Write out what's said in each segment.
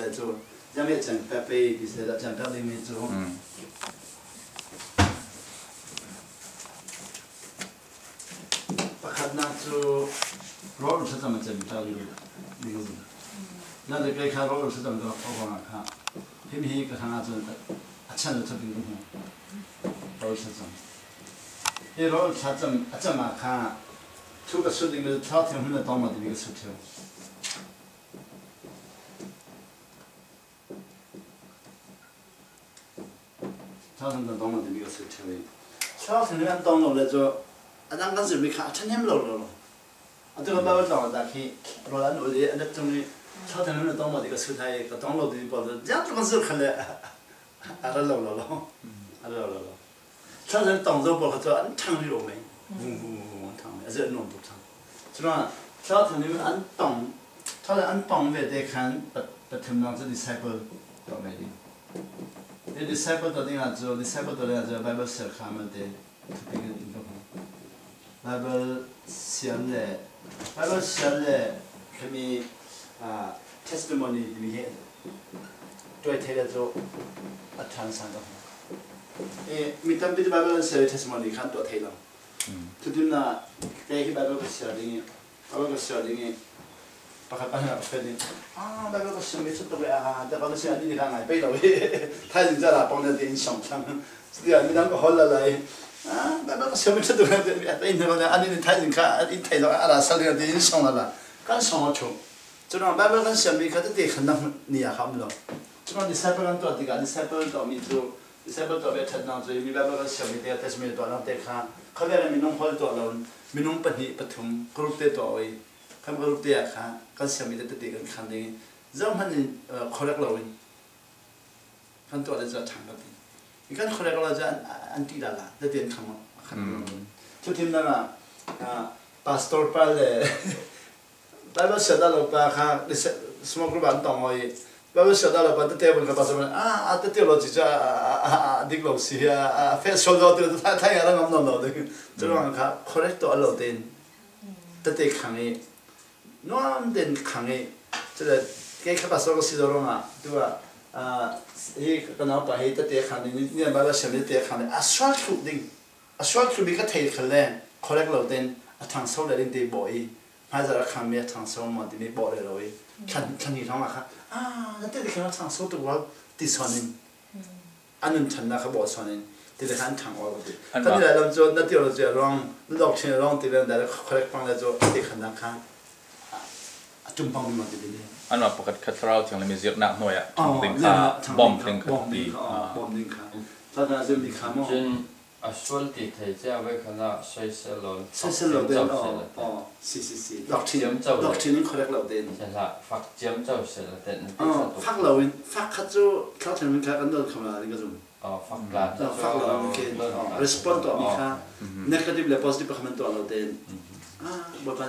在做，下面讲咖啡，比赛讲到里面做。嗯。把看那做，罗尔是怎么讲到里面的？那个，那得该看罗尔是怎么着，我往看，偏偏一个看那做的，啊，抢着这边工，罗尔是怎么？哎，罗尔他怎么怎么看？出个书里面，他听我们的当嘛的那个书条。 차선 더 넘어 되는 것을 처리. 차선은 한 동로 내죠. 아단 간서 미카 천년 로로. 어떤 바와 나와 다키 로란 어디 안에 좀이 차선은 넘어 되는 것을 다에 그 동로 되는 거. 자주 간서 칼래. 알아로로로. 알아로로. 차선 동로 보고 저 안창리로 매. 웅웅웅 탕. 아주 너무 좋다. 그러나 차선은 안 동. 차선 안 동에 대한 그 템랑스 디사이플 또 매디. The disciple to dinga zo, disciple to dinga zo, Bible sir khama de, to dinga dinga ho. Bible sir le, Bible sir le, kami uh, testimony dimi ye, to tere zo, atan sanga ho. E, mitam bidi Bible sir testimony khan mm. to tere. To dimna, kaya hi Bible sir dingi, Bible sir dingi, 바깥 땅에 패딩 아나 그거 심해 쳤다고 아 내가 그 시간 이리 가나 빼라고 타진 자라 봉대 된 상상 스디야 미단 거 헐라라이 아 내가 그 심해 쳤다고 했는데 있는 거네 아니 타진 가이 타이도 알아 살리가 된 상라라 간 상어초 저는 바벨 간 심해 가도 돼 간다 니야 감로 저는 디사이플은 또 어디가 디사이플 또 미주 디사이플 또 배차 나서 이 바벨 간 심해 때 다시면 또 하나 때가 카메라 미놈 홀도 알아온 미놈 빠니 빠툼 그룹 때또 어이 그럼 그룹 때야 가 kan siam ida te kan khan de zam han khorak lawin kan to ada za thang ka ti kan khorak la za anti đã, la de ten kham chú thím đó na à, pastor pal pa le ba ba sada lo pa kha smoke group an tong oi ba ba sada lo pa te table ka pasam a a te te lo chi đi a dik lo si a fe so do te ta ta ya ra nam nam lo de tu ran kha khorak to lo den te te khang e 노암된 강에 저 개카바 서고 시도로나 두아 아 이거 나빠 헤이터 때 칸데 니네 말아 셔네 때 칸데 아스트라트 딩 아스트라트 비가 테일 칸데 콜렉로 된 아탄소레린 데 보이 맞아 칸메 탄소마 디니 보레로이 칸 칸이 나와 아 나한테 그냥 탄소도 와 디선인 안은 탄나가 보선인 되게 한 창고 근데 나름 저 나티로 저랑 럭션 랑 되는 데 콜렉 방에 저 되게 한다 칸 จุ่มปองมีมันจะเป็นอันว่าปกติคัตราวที่เรามีเยอะหนักหน่อยอะทำติงคาบอมติงขาบอมถึงขาถ้าเราจะมีคำว่าจนอาชวลติเทียจะไว้ขนาดใช้เซลล์ใช้เซลล์เดินอ๋ออ๋อสิสิสิดอกเทียมเจ้าดอกเทียมนี่เขาเรียกเราเด่นใช่ละฟักเจียมเจ้าเซลล์เด่นอ๋อฟักเราเป็นฟักคัตรูเขาถึงมีการอันโดนคำนานี่ก็จุ่มอ๋อฟักลาฟักเราโอเรีสปอนส์ต่อมีค่า negative และ positive คำนวณตัวเราเด่น บ่ปาน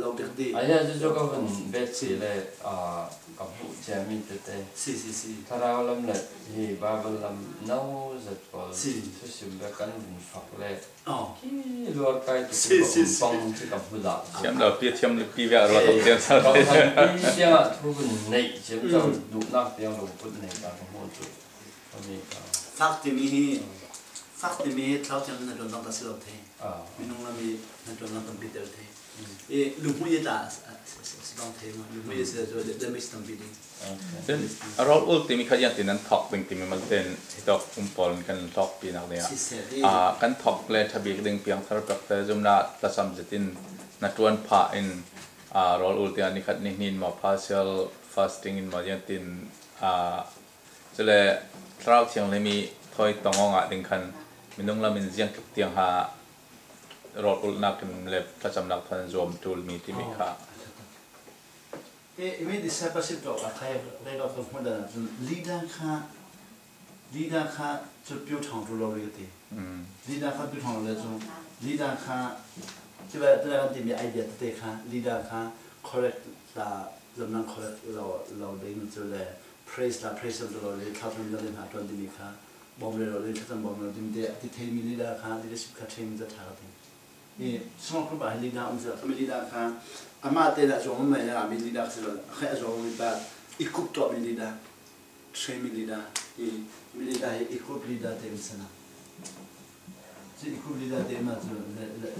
เราเป็กดีไอ้เนี่ยจะก็มันเวทสีเลยอ่ากับผู้เจมินเตเตสิสิสิถ้าเราลำเลยฮีบาบลำนู้จัดก็สิสุสิบเบกันบุญฝักเลยอ๋อที่ลวกไปตุกบุญฟังที่กับผู้ละเทียมเราพี่เทียมเลยพี่เวียเราต้องเทียมซะเลยพี่เทียมทุกคนในเทียมจะดูนักเทียมเราพูดในการพูดจุดมีครับฟักที่มี sakti me thlau chan na don dang ta sil the mi nong la mi na don dang tam bi ter the e lu mu ye ta si dang the ma lu mu ye se jo de mi stam bi de then around all ti mi kha yan tin an thok ding ti mi mal ten tok um pol kan thok pi nak de a kan thok le thabi ding piang thar pak ta zum na ta sam jitin na tuan pha in a rol ul ti ani khat ni nin ma partial fasting in ma yan tin a จะเลยคราวเชียงเลยมีถอยตองอะดึงคัน มีน้องละมินเสียงเตียงหารอลอุลนักเลยตะจำนักทันรวมทูลมีที่มีค่าเอ้ไม่ดิสเซปสิบตัวใครเรียกว่าคนคนนั้นจุดลีดาค่ะลีดาค่ะจุดพิวทางจุดเราเลยทีอืมลีดาค่ะพิวทางเลยจุดลีดาค่ะที่ว่าตัวนั้นที่มีไอเดียตัวค่ะลีดาค่ะ correct ละลำนัง correct เราเราได้ยินจุดเลย praise ละ praise จุดเราเลยเขาทำได้หาตัวที่มีค่ะบอมเลยเราเลยเขาทำบอมเราที่มีที่เทมีลีดาค่ะ bomlelo le thakam bomlo dim de ti thaimi li da kha di sip kha thaim za tha ti e song ko ba li da um za mi li da kha ama te da jo ma ya mi li da se lo kha jo mi ba i kup to mi li da thaimi li da e mi li da i kup li da te mi sana ti i kup li da te ma zo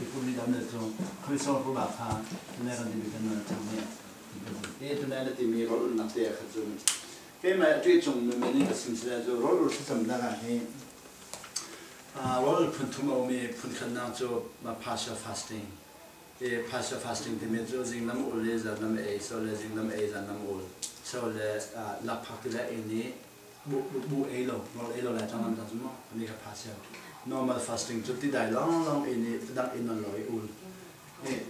i kup li da me zo ko song ko ba kha ne ran di bi kan na ta me e to na le ti mi ro na te kha zo mi ke ma tui chung me me ni ka sim sila zo ro ro si sam na ga he a ro phun thum o me phun khan na zo ma partial fasting e partial fasting te zo jing nam ul le nam e so le jing nam e za nam ul so le la phak le e ni bu bu bu e lo ro e lo la chang nam ta zo ni ka partial normal fasting. chu ti dai long long e ni dang in non loi ul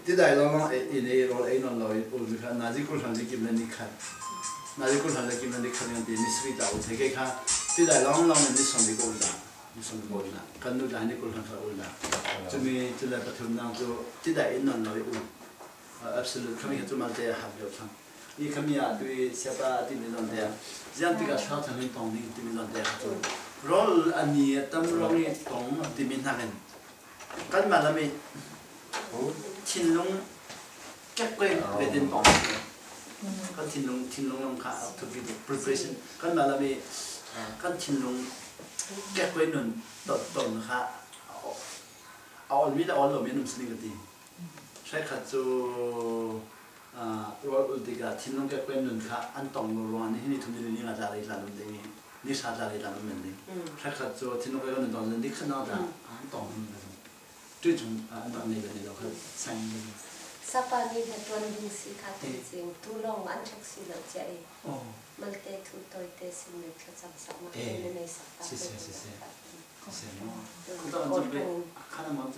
ti dai long long e ni ro e non loi ul mi na ji kul han ji kim le ni khat na di kul hala ki na di khani di misri ta u thege kha ti da long long ni som di ko da ni som di ko da kan nu da ni kul kha u da chu mi chu la pathum na chu ti da in non noi u absolute khami chu ma te ha yo kha i khami a tu se pa ti ni don de jan ti ka sha ta ni tong ni ti ni don de ha chu rol ani tam rong ni tong ti mi na gen kan ma la mi chin long các quên về tiền bóng kan thinlong thinlong ka up to give preparation. Kan malami kan thinlong kya kwen nun dot don kha all mi da all lo menum sning ti sai kha chu rol ul diga thinlong kya kwen nun kha an tong lo ro ni ni thum ni nga ja ri la lum de ni sa ja ri la lum de sai kha chu thinlong kya nun dong ni khna da an tong ni tu chung an dong ni ni lo kha sang ni sapani he ton ding si kha ti jing tu long an thak si lo che ai mal te thu toi te sin me kha sam sam ma ne ne sa ta si si si si si no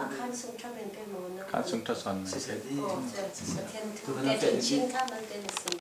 akhan sung tha ben pe mo na akhan sung tha san si si di tu na pe chin kha mal te sin